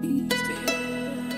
these days.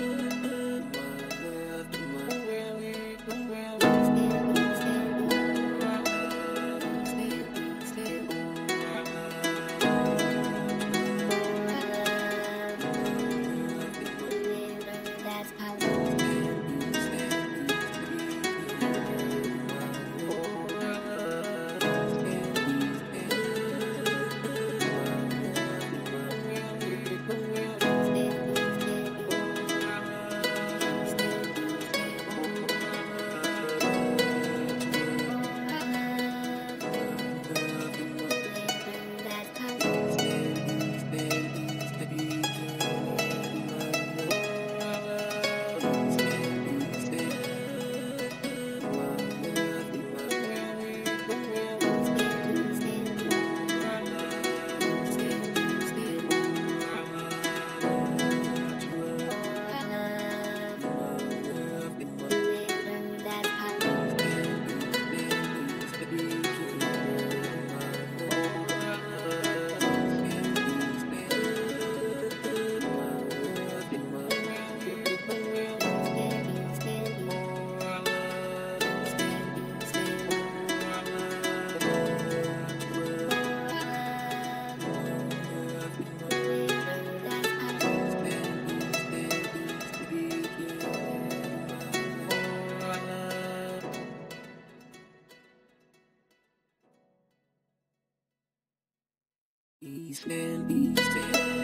East End, East End.